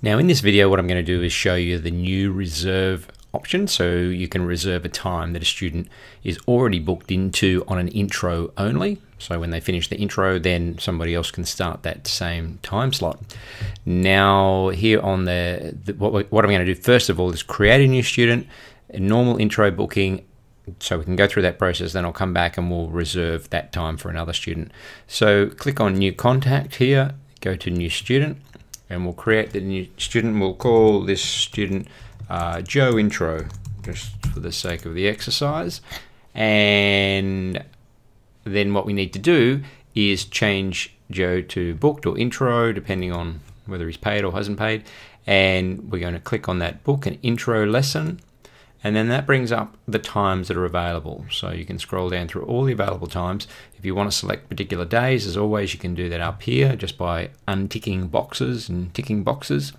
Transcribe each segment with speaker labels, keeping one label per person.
Speaker 1: Now in this video what I'm going to do is show you the new reserve option. So you can reserve a time that a student is already booked into on an intro only. So when they finish the intro then somebody else can start that same time slot. Now here on the, the what, what I'm going to do first of all is create a new student a normal intro booking. So we can go through that process then I'll come back and we'll reserve that time for another student. So click on new contact here go to new student and we'll create the new student. We'll call this student uh, Joe Intro, just for the sake of the exercise. And then what we need to do is change Joe to booked or intro, depending on whether he's paid or hasn't paid. And we're going to click on that book and intro lesson and then that brings up the times that are available. So you can scroll down through all the available times. If you want to select particular days, as always, you can do that up here just by unticking boxes and ticking boxes.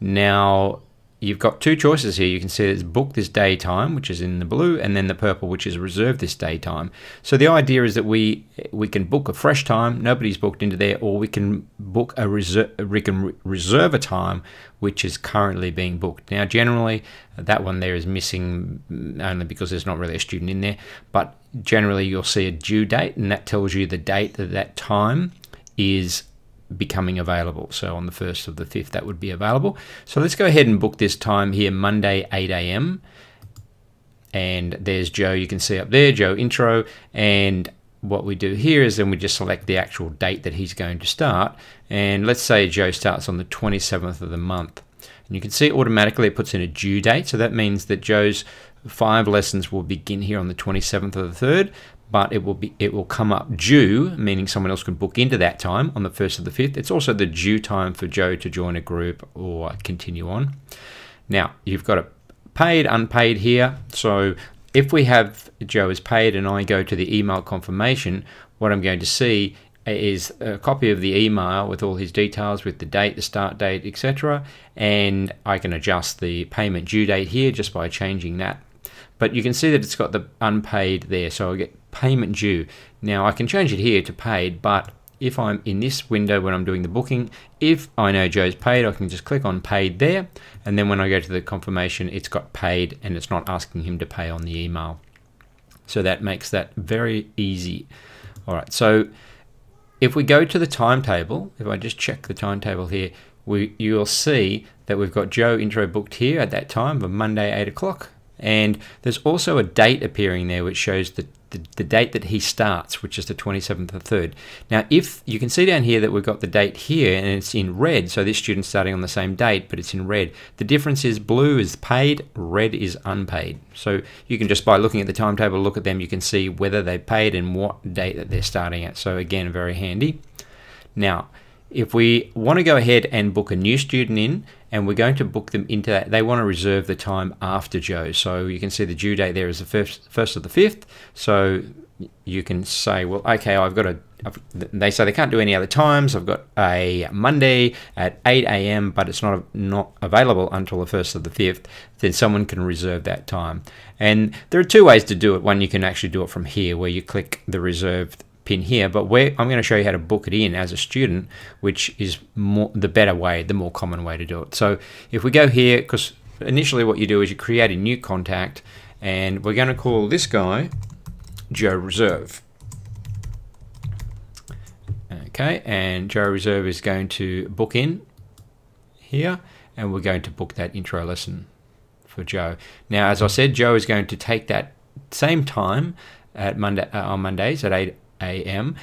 Speaker 1: Now, you've got two choices here. You can see it's book this daytime, which is in the blue, and then the purple, which is reserve this daytime. So the idea is that we we can book a fresh time, nobody's booked into there, or we can book a reserve, we can reserve a time which is currently being booked. Now, generally, that one there is missing only because there's not really a student in there, but generally you'll see a due date, and that tells you the date that that time is becoming available. So on the 1st of the 5th, that would be available. So let's go ahead and book this time here, Monday, 8 a.m. And there's Joe, you can see up there, Joe intro. And what we do here is then we just select the actual date that he's going to start. And let's say Joe starts on the 27th of the month. And you can see automatically it puts in a due date. So that means that Joe's five lessons will begin here on the 27th of the 3rd, but it will be it will come up due, meaning someone else can book into that time on the first of the fifth. It's also the due time for Joe to join a group or continue on. Now you've got a paid, unpaid here. So if we have Joe is paid and I go to the email confirmation, what I'm going to see is a copy of the email with all his details with the date, the start date, etc. And I can adjust the payment due date here just by changing that. But you can see that it's got the unpaid there, so I get payment due. Now I can change it here to paid, but if I'm in this window when I'm doing the booking, if I know Joe's paid, I can just click on paid there. And then when I go to the confirmation, it's got paid and it's not asking him to pay on the email. So that makes that very easy. All right, so if we go to the timetable, if I just check the timetable here, we, you'll see that we've got Joe intro booked here at that time of Monday, 8 o'clock. And there's also a date appearing there which shows the, the, the, date that he starts, which is the 27th of 3rd. Now, if you can see down here that we've got the date here and it's in red, so this student's starting on the same date, but it's in red. The difference is blue is paid, red is unpaid. So you can just by looking at the timetable, look at them, you can see whether they paid and what date that they're starting at. So again, very handy. Now, if we want to go ahead and book a new student in and we're going to book them into that, they want to reserve the time after Joe. So you can see the due date there is the first, first of the fifth. So you can say, well, okay, I've got a, I've, they say they can't do any other times. I've got a Monday at 8 a.m., but it's not not available until the first of the fifth. Then someone can reserve that time. And there are two ways to do it. One, you can actually do it from here, where you click the reserved pin here, but where I'm going to show you how to book it in as a student, which is more the better way, the more common way to do it. So if we go here, because initially what you do is you create a new contact, and we're going to call this guy Joe Reserve. Okay, and Joe Reserve is going to book in here, and we're going to book that intro lesson for Joe. Now, as I said, Joe is going to take that same time at Monday uh, on Mondays at 8 a.m.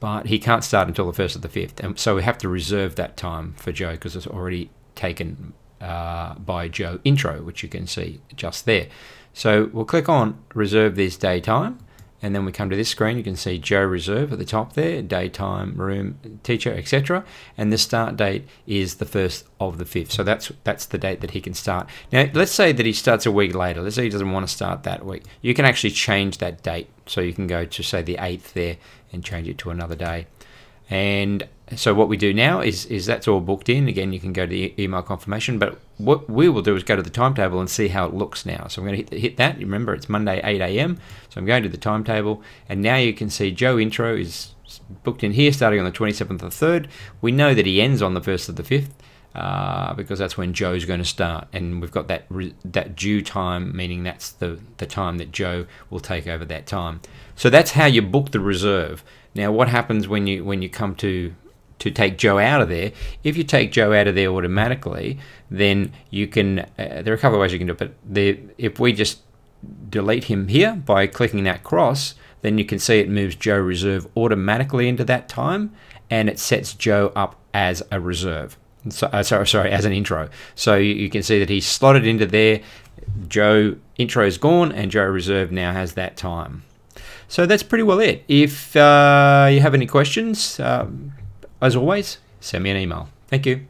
Speaker 1: But he can't start until the first of the fifth, and so we have to reserve that time for Joe because it's already taken uh, by Joe intro, which you can see just there. So we'll click on reserve this daytime, and then we come to this screen. You can see Joe Reserve at the top there, daytime, room, teacher, etc. And the start date is the first of the fifth. So that's that's the date that he can start. Now, let's say that he starts a week later. Let's say he doesn't want to start that week. You can actually change that date. So you can go to say the eighth there and change it to another day. And so what we do now is is that's all booked in. Again, you can go to the email confirmation, but what we will do is go to the timetable and see how it looks now. So I'm going to hit, hit that. Remember, it's Monday 8 a.m. So I'm going to the timetable, and now you can see Joe intro is booked in here, starting on the 27th of the 3rd. We know that he ends on the 1st of the 5th. Uh, because that's when Joe's going to start, and we've got that that due time, meaning that's the the time that Joe will take over that time. So that's how you book the reserve. Now, what happens when you when you come to to take Joe out of there? If you take Joe out of there automatically, then you can. Uh, there are a couple of ways you can do it, but the, if we just delete him here by clicking that cross, then you can see it moves Joe reserve automatically into that time, and it sets Joe up as a reserve. So, uh, sorry, sorry, as an intro. So you, you, can see that he's slotted into there. Joe intro is gone, and Joe Reserve now has that time. So that's pretty well it. If uh, you have any questions, um, as always, send me an email. Thank you.